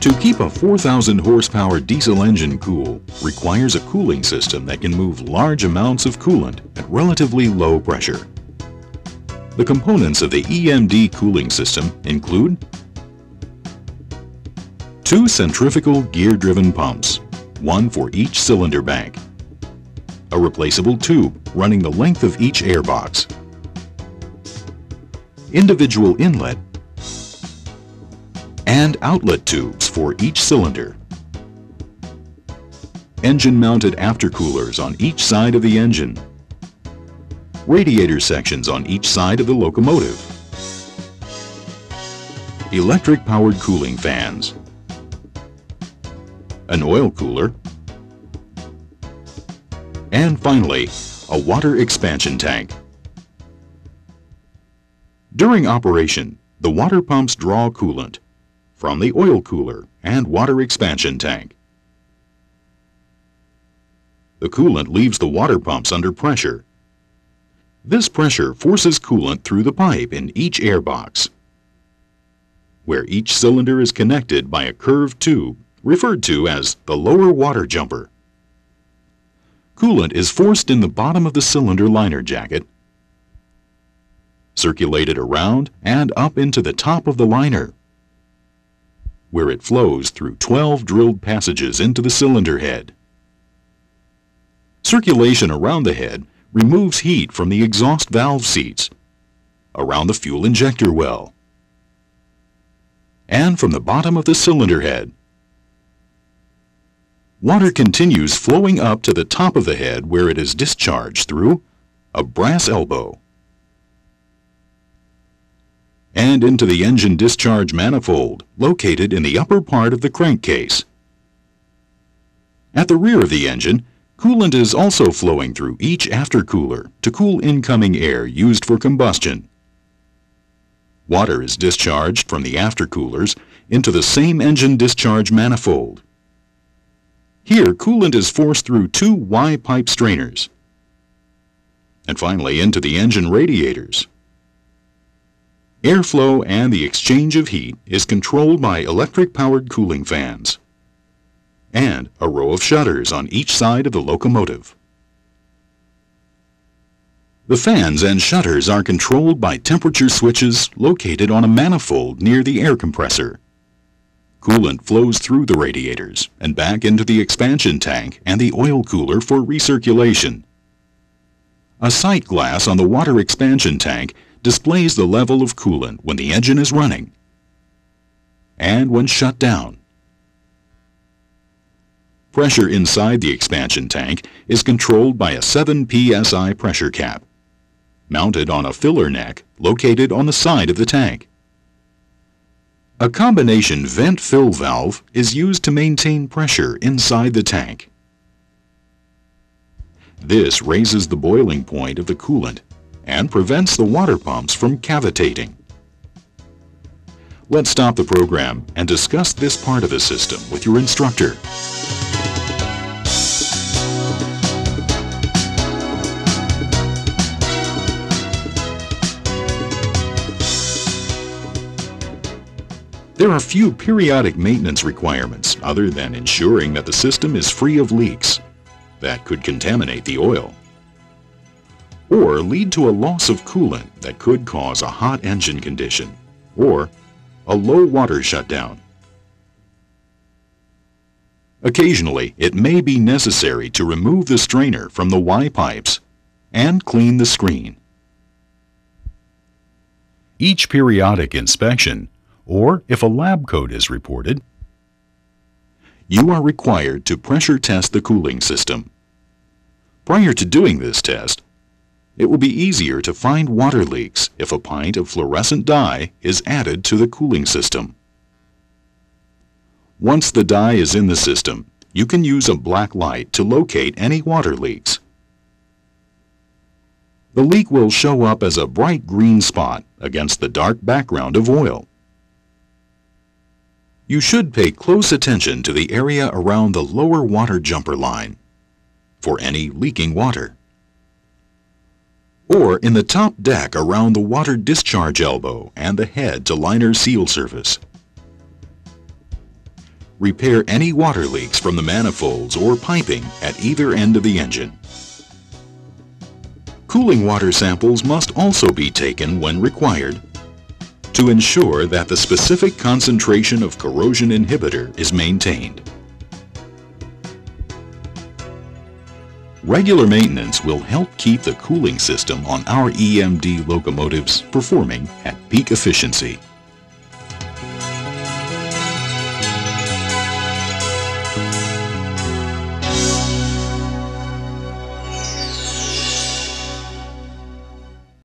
To keep a 4,000 horsepower diesel engine cool requires a cooling system that can move large amounts of coolant at relatively low pressure. The components of the EMD cooling system include two centrifugal gear-driven pumps, one for each cylinder bank, a replaceable tube running the length of each airbox, individual inlet and outlet tubes for each cylinder. Engine-mounted aftercoolers on each side of the engine. Radiator sections on each side of the locomotive. Electric-powered cooling fans. An oil cooler. And finally, a water expansion tank. During operation, the water pumps draw coolant from the oil cooler and water expansion tank. The coolant leaves the water pumps under pressure. This pressure forces coolant through the pipe in each air box, where each cylinder is connected by a curved tube referred to as the lower water jumper. Coolant is forced in the bottom of the cylinder liner jacket, circulated around and up into the top of the liner where it flows through 12 drilled passages into the cylinder head. Circulation around the head removes heat from the exhaust valve seats, around the fuel injector well, and from the bottom of the cylinder head. Water continues flowing up to the top of the head where it is discharged through a brass elbow and into the engine discharge manifold located in the upper part of the crankcase. At the rear of the engine, coolant is also flowing through each aftercooler to cool incoming air used for combustion. Water is discharged from the aftercoolers into the same engine discharge manifold. Here, coolant is forced through two Y-pipe strainers. And finally into the engine radiators, Airflow and the exchange of heat is controlled by electric-powered cooling fans and a row of shutters on each side of the locomotive. The fans and shutters are controlled by temperature switches located on a manifold near the air compressor. Coolant flows through the radiators and back into the expansion tank and the oil cooler for recirculation. A sight glass on the water expansion tank displays the level of coolant when the engine is running and when shut down. Pressure inside the expansion tank is controlled by a 7 psi pressure cap, mounted on a filler neck located on the side of the tank. A combination vent-fill valve is used to maintain pressure inside the tank. This raises the boiling point of the coolant and prevents the water pumps from cavitating. Let's stop the program and discuss this part of the system with your instructor. There are few periodic maintenance requirements other than ensuring that the system is free of leaks that could contaminate the oil or lead to a loss of coolant that could cause a hot engine condition or a low water shutdown. Occasionally, it may be necessary to remove the strainer from the Y-pipes and clean the screen. Each periodic inspection, or if a lab coat is reported, you are required to pressure test the cooling system. Prior to doing this test, it will be easier to find water leaks if a pint of fluorescent dye is added to the cooling system. Once the dye is in the system, you can use a black light to locate any water leaks. The leak will show up as a bright green spot against the dark background of oil. You should pay close attention to the area around the lower water jumper line for any leaking water or in the top deck around the water discharge elbow and the head to liner seal surface. repair any water leaks from the manifolds or piping at either end of the engine. Cooling water samples must also be taken when required to ensure that the specific concentration of corrosion inhibitor is maintained. Regular maintenance will help keep the cooling system on our EMD locomotives performing at peak efficiency.